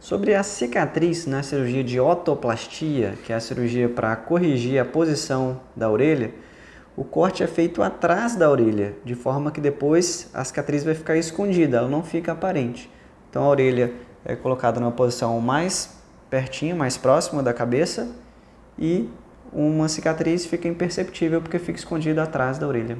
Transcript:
Sobre a cicatriz na cirurgia de otoplastia, que é a cirurgia para corrigir a posição da orelha, o corte é feito atrás da orelha, de forma que depois a cicatriz vai ficar escondida, ela não fica aparente. Então a orelha é colocada numa posição mais pertinho, mais próxima da cabeça e uma cicatriz fica imperceptível porque fica escondida atrás da orelha.